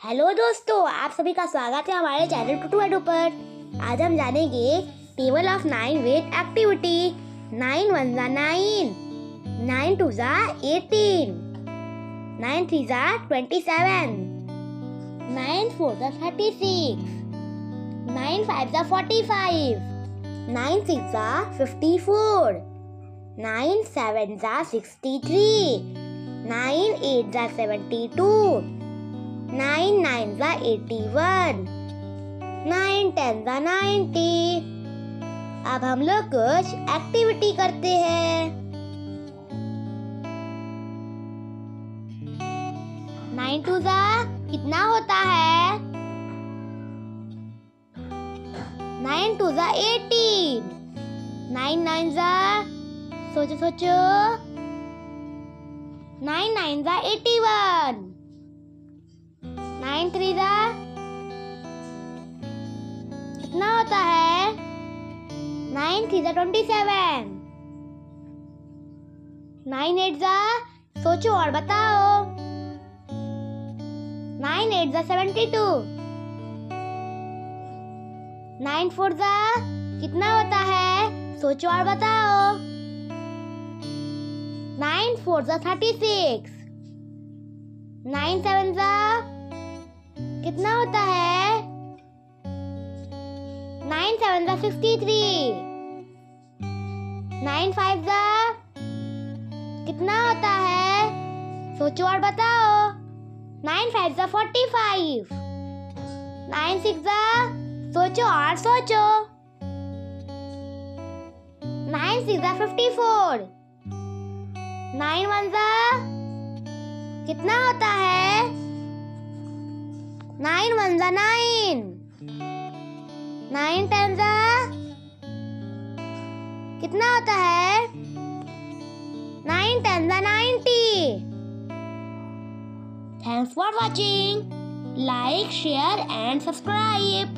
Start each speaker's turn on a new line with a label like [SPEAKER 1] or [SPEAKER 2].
[SPEAKER 1] Hello दोस्तों, आप सभी का स्वागत है हमारे चैनल टूटू एडू पर आज हम जानेंगे table of nine with activity. Nine one जा नाइन नाइन टू जा एटीन, नाइन थ्री जा ट्वेंटी सेवन, नाइन फोर जा थर्टी सिक्स, नाइन फाइव जा फोर्टी फाइव, नाइन सिक्स जा फिफ्टी फोर, नाइन सेवन जा सिक्सटी थ्री, नाइन एट जा seventy two nine ज़ा eighty one. Nine ten ज़ा ninety अब हम लोग कुछ एक्टिविटी करते हैं। नाइन टू ज़ा कितना होता है? नाइन टू ज़ा एटीन नाइन नाइन ज़ा सोचो सोचो। नाइन नाइन ज़ा एटी वन नाइन थ्री जा कितना होता है? नाइन थ्री जा ट्वेंटी सेवन नाइन एट जा, सोचो और बताओ. नाइन एट जा सेवेंटी टू नाइन फोर जा, कितना होता है? सोचो और बताओ. नाइन फोर जा थर्टी सिक्स नाइन सेवन जा कितना होता है? नाइन सेवन ज़ा सिक्सटी थ्री नाइन फाइव ज़ा कितना होता है? सोचो और बताओ. नाइन फाइव ज़ा फोर्टी फाइव नाइन सिक्स ज़ा सोचो और सोचो. नाइन सिक्स ज़ा फिफ्टी फोर नाइन वन ज़ा कितना होता है? नाइन वन जा नाइन नाइन टेन जा कितना होता है? नाइन टेन जा ninety thanks for watching like share and subscribe